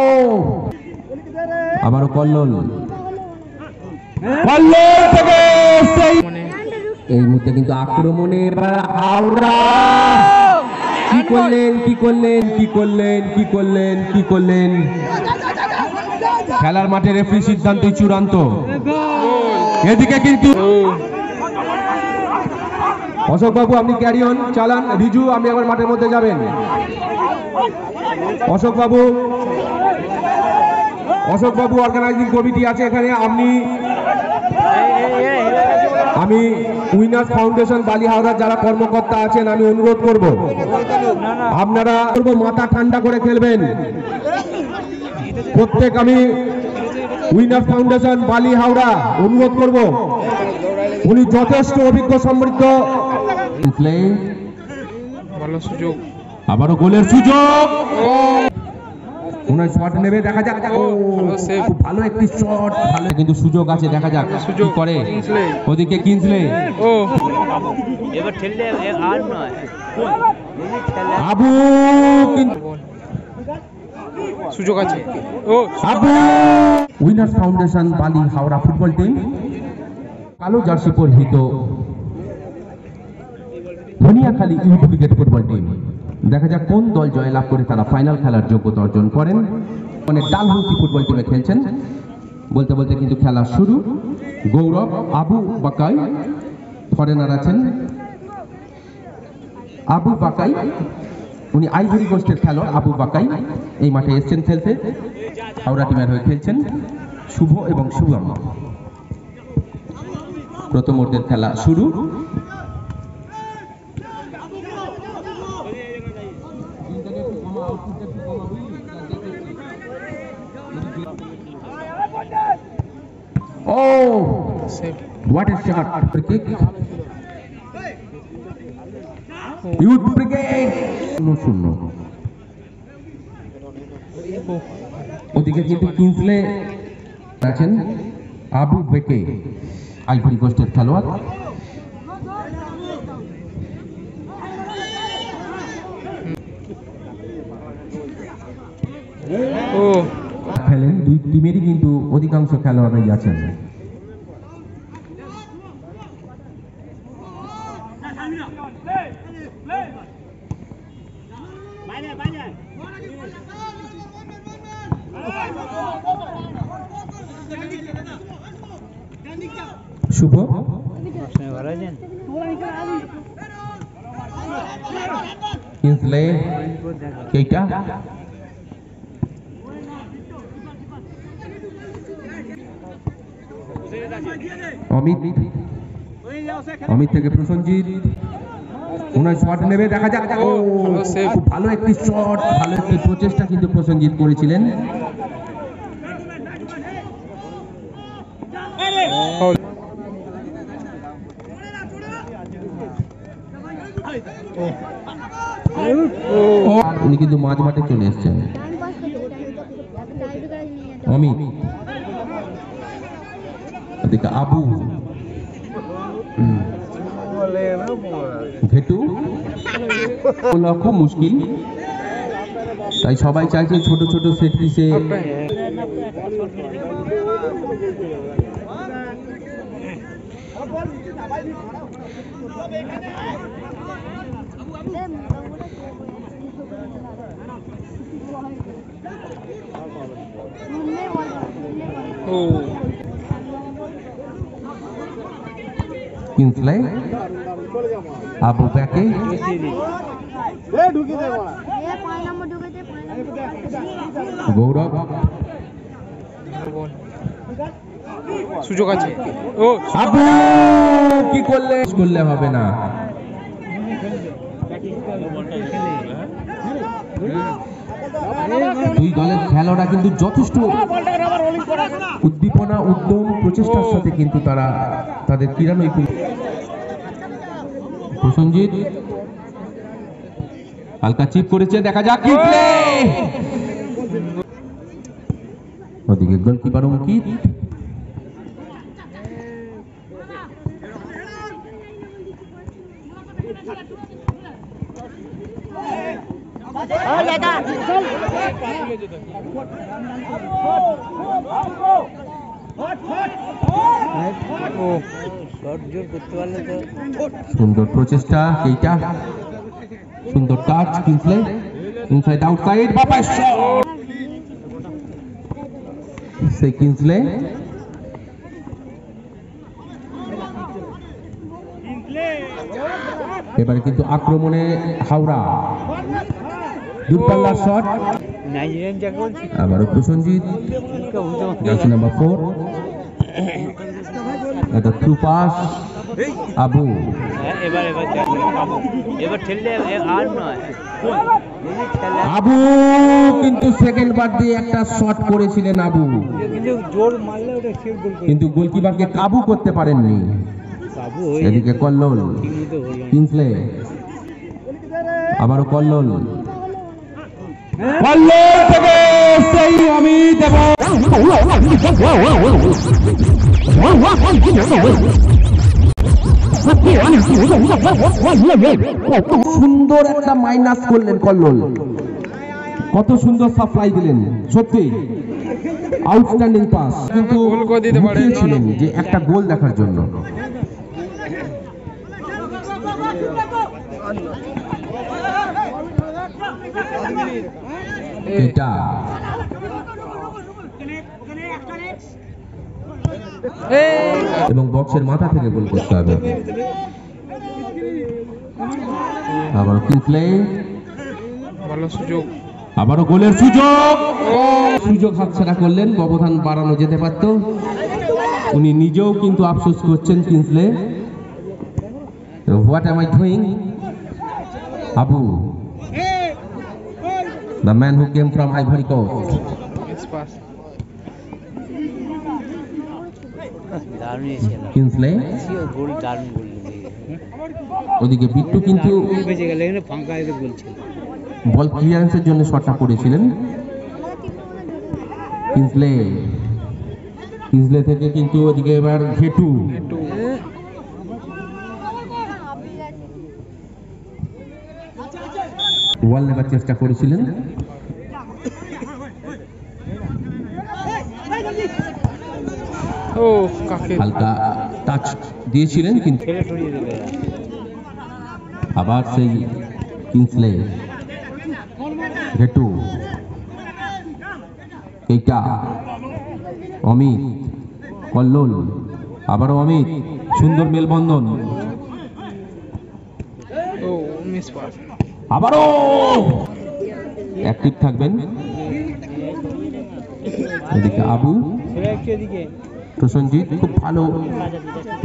ও আবারও কল্লোল। কল্লোল থেকে এই মুহূর্তে কিন্তু আক্রমণে হাওড়া। কি করলেন কি করলেন কি করলেন কি করলেন কি করলেন? খেলার মাঠে রেফারি সিদ্ধান্ত চূড়ান্ত। এদিকে কিন্তু অশোক বাবু আপনি ক্যারি অন চালান। রিজু আপনি আবার মাঠের মধ্যে যাবেন। অশোক বাবু অশোক বাবু অর্গানাইজিং কমিটি আছে এখানে আপনি আমি উইনার্স ফাউন্ডেশন বালি হাওড়ার যারা কর্মকর্তা আছেন আমি অনুরোধ করব আপনারা করব মাথা ঠান্ডা করে খেলবেন। প্রত্যেক আমি উইনার্স ফাউন্ডেশন বালি হাওড়া অনুরোধ করব উনি যথেষ্ট অভিজ্ঞ সমৃদ্ধ। ভালো সুযোগ। আবারও গোলের সুযোগ। ওনার শট নেবে দেখা যাক। ও খুব ভালো একটি শট ভালো কিন্তু সুযোগ আছে দেখা যাক। সুযোগ। করে? কিংসলে। ওদিকে কিনসলে ও। এবার ঠেললে আর নয়। আবু সুযোগ আছে। ও। Abu! Winners foundation Bally Howrah football team কালো জার্সি পরিহিত। Dhaniakhali youth cricket football team দেখা যাক কোন দল জয়লাভ করে তারা ফাইনাল খেলার যোগ্যতা অর্জন করেন। মানে ডালহৌসি ফুটবল টিমে খেলছেন। বলতে বলতে কিন্তু খেলা শুরু। গৌরব, আবু বাকাই ফরেনার আছেন। আবু বাকাই, উনি আইভরি কোস্টের খেলোয়াড়, আবু বাকাই, এই মাঠে এসছেন খেলতে। হাওড়া টিমের হয়ে খেলছেন শুভ এবং শুভম প্রথম অর্ধের খেলা শুরু। ও save what a shot kick youth brigade শূন্য শূন্য ওদিকে কিন্তু কিংসলে আছেন আবু বেকে আইভরি কোস্টের খেলোয়াড়। ও। খেলেন দুই টিমেরই কিন্তু অধিকাংশ খেলোয়াড়ই আছেন। শুভ? কেইটা অমিত অমিত থেকে প্রসঞ্জিৎ। শট নেবে, দেখা যাক। ভালো একটি শট ভালো একটি প্রচেষ্টা কিন্তু প্রসঞ্জিৎ করেছিলেন। উনি কিন্তু মাঝ মাঠে চলে এসেছেন। অমিত এদিকে আবু হুম। ঘেটু? বলা খুব মুশকিল। তাই সবাই চাইছে ছোট ছোট সেট পিসে ও কিংসলে আবু ব্যাকে গৌরব? সুযোগ আছে। ও আবু কি করলে? করলে হবে না। দুই দলের খেলোয়াড়রা কিন্তু যথেষ্ট উদ্দীপনা উদ্যম প্রচেষ্টার সাথে কিন্তু তারা তাদের ক্রীড়া নৈপুণ্য প্রসঞ্জিৎ হালকা চিপ করেছে দেখা যাক কি প্লে ওদিকে গোলকিপার অঙ্কিত ও সুন্দর প্রচেষ্টা এইটা। সুন্দর টাচ কিনসলে ইনসাইড আউটসাইড বাবা শট সেই কিনসলে এবারে কিন্তু আক্রমণে হাওড়া। দূরপাল্লার শট আবারও প্রসঞ্জিৎ জার্সি নাম্বার ফোর একটা থ্রু পাস আবু হ্যাঁ, এবার এবার এবার ঠেললে আর নয় আবু কিন্তু সেকেন্ড বার দিয়ে একটা শট করেছিলেন আবু কিন্তু জোর মারলে ওটা ঠিক গোল করে কিন্তু গোলকিপারকে কাবু করতে পারেননি এদিকে কল্লোল। কিংসলে আবারও কল্লোল কল্লোল থেকে সেই অমিত এবং সুন্দর একটা মাইনাস করলেন কল্লোল। কত সুন্দর সাপ্লাই দিলেন সত্যি। আউটস্ট্যান্ডিং পাস কিন্তু। ছিলেন যে একটা গোল দেখার জন্য। এটা এবং বক্সের মাথা থেকে গোল করতে হবে। আবার কিনসলে ভালো সুযোগ। আবারও গোলের সুযোগ। সুযোগ হাতছাড়া করলেন ব্যবধান বাড়ানো যেতে পারত। উনি নিজেও কিন্তু আফসোস করছেন Kinsley what am I doing Abu the man who came from Ivory Coast miss pass দারুণ ছিল। কিনসলে গোল দারুণ গোল। ওদিকে বিট্টু কিন্তু বেঁচে গেলে এখানে ফাঁকা এসে গোল ছিল। বল ক্লিয়ারেন্সের জন্য শটটা করেছিলেন কিনসলে কিনসলে থেকে কিন্তু ওদিকে এবার ঘেটু ওয়াল নেবার চেষ্টা করেছিলেন। ও কাকে? হালকা টাচ দিয়েছিলেন কিন্তু আবার সেই কিংসলে ঘেটু এইটা অমিত কল্লোল আবারও অমিত সুন্দর মেলবন্ধন। আবারও অ্যাক্টিভ থাকবেন। এদিকে আবু। এদিকে প্রসঞ্জিৎ খুব ভালো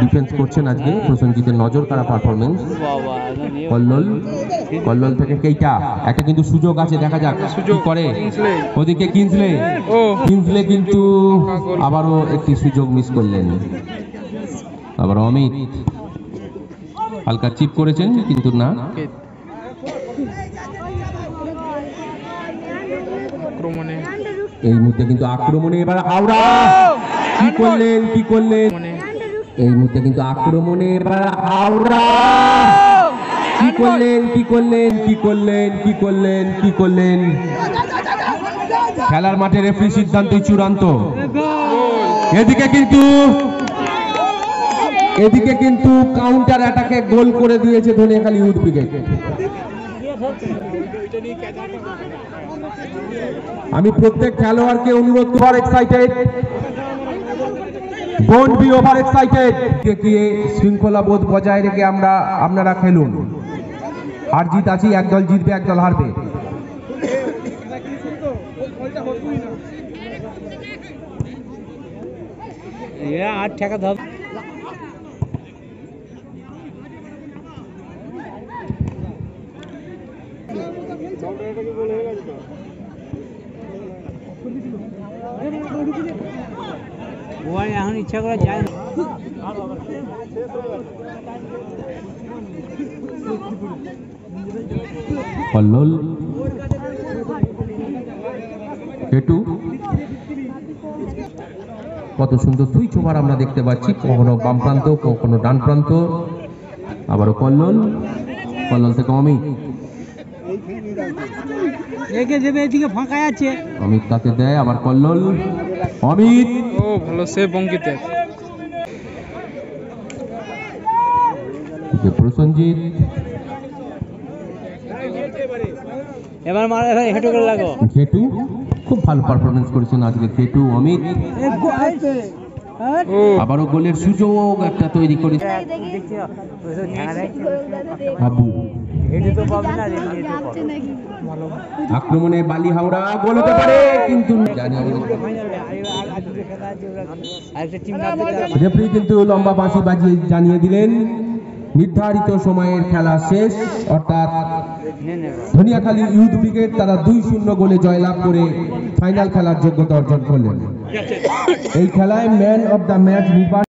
ডিফেন্স করছেন আজকে। প্রসঞ্জিতের নজর কাড়া পারফরমেন্স কল্লোল কল্লোল থেকে কেইটা? একটা কিন্তু সুযোগ আছে দেখা যাক কি করে। ওদিকে কিনসলে কিনসলে কিন্তু। আবারও একটি সুযোগ মিস করলেন। আবার অমিত। হালকা চিপ করেছেন কিন্তু না। এই মুহূর্তে কিন্তু আক্রমণে এবার হাওড়া। কি করলেন কি করলেন? এই মুহূর্তে কিন্তু আক্রমণে এবার হাওড়া। কি করলেন কি করলেন কি করলেন কি করলেন কি করলেন? খেলার মাঠে রেফারি সিদ্ধান্তই চূড়ান্ত। এদিকে কিন্তু এদিকে কিন্তু কাউন্টার অ্যাটাকে গোল করে দিয়েছে ধনিয়াখালী ইউথ ব্রিগেড আমি প্রত্যেক খেলোয়াড়কে অনুরোধ করার excited don't be over excited শৃঙ্খলা বোধ বজায় রেখে আমরা আপনারা খেলুন। আর জিত আছি একদল জিতবে একদল হারবে। আট টাকা ধর। আর এখন ইচ্ছা করে যায় না। কল্লোল কত সুন্দর দুই চোবার আমরা দেখতে পাচ্ছি কখনো বাম প্রান্ত কখনো ডান প্রান্ত। আবারও কল্লোল। কল্লোল থেকে অমিত। এদিকে ফাঁকা আছে। অমিত তাতে দেয় আবার কল্লোল। অমিত। ও ভালো সেভ অঙ্কিতের যে প্রসঞ্জিৎ এবার মারা এবার হেঁটে করে লাগো। ঘেটু খুব ভালো পারফরমেন্স করেছেন আজকে ঘেটু অমিত। আবারও গোলের সুযোগ একটা তৈরি করে দেখছি আক্রমণে বালি হাওড়া গোল হতে পারে কিন্তু রেফারি কিন্তু লম্বা বাঁশি বাজিয়ে জানিয়ে দিলেন নির্ধারিত সময়ের খেলা শেষ অর্থাৎ ধনিয়াখালী ইউথ ব্রিগেড তারা দুই শূন্য গোলে জয়লাভ করে ফাইনাল খেলার যোগ্যতা অর্জন করলেন। এই খেলায় ম্যান অব দ্য ম্যাচ নির্বাচন